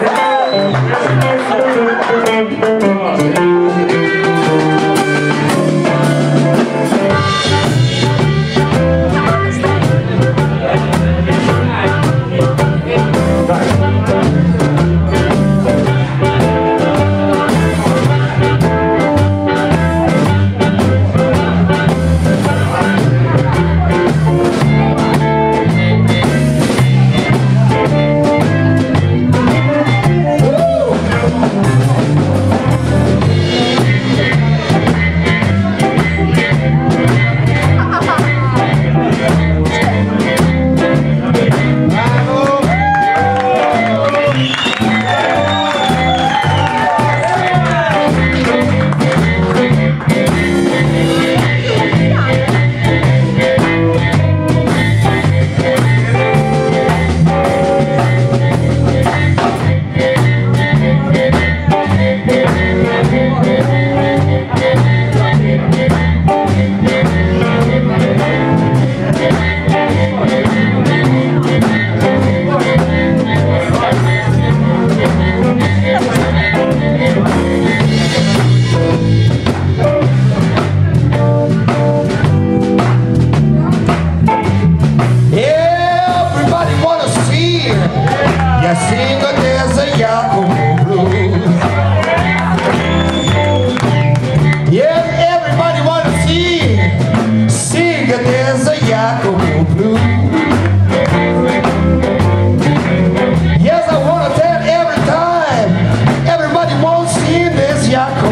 Gracias.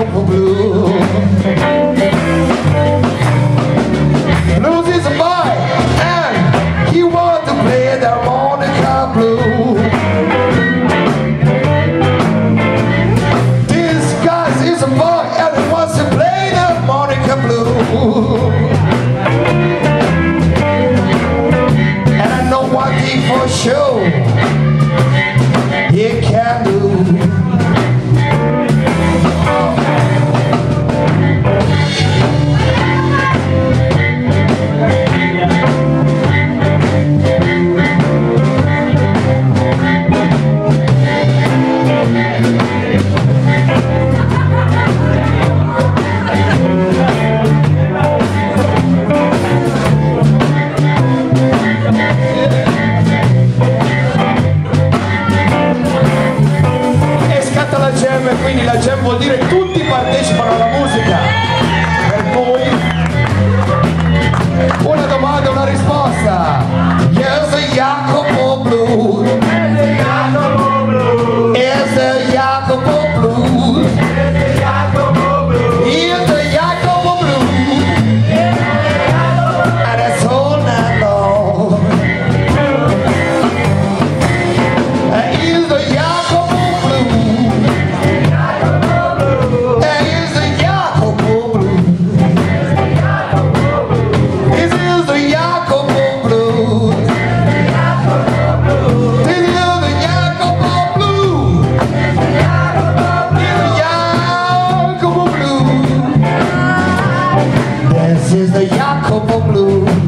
apple blue. Blues is a boy, and he wants to play the harmonica blue. This guy is a boy, and he wants to play the harmonica blue. And I know one thing for sure. insieme quindi la GEM vuol dire tutti partecipano alla musica. Per cui una domanda una risposta. This is the Jacopo blue.